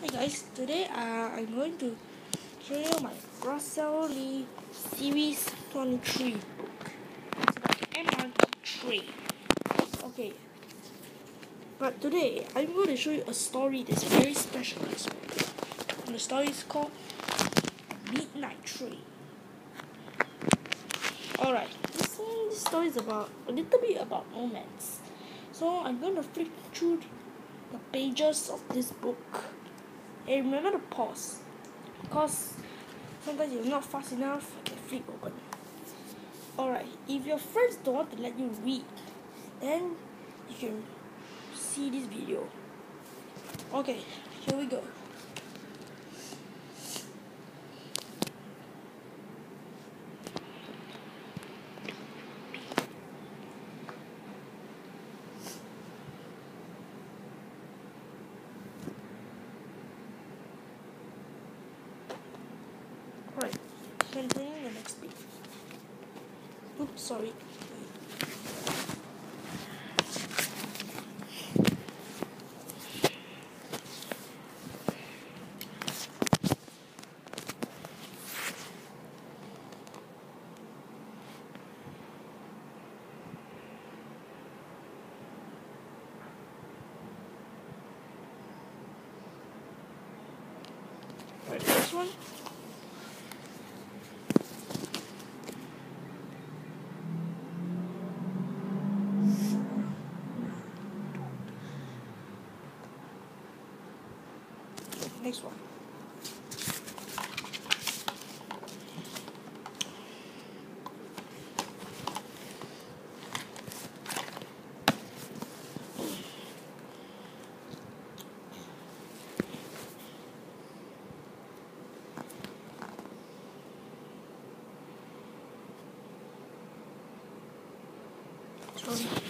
Hey guys, today uh, I'm going to show you my Russell Lee Series 23 book. It's about MRT3. Okay, but today I'm going to show you a story that's very special. And the story is called Midnight Train. Alright, this, this story is about a little bit about romance. So I'm going to flip through the pages of this book. And remember to pause. Because sometimes you're not fast enough, can flip open. Alright, if your friends don't want to let you read, then you can see this video. Okay, here we go. Right, continuing the next page. Oops, sorry. Right, this one. Next one. Sorry.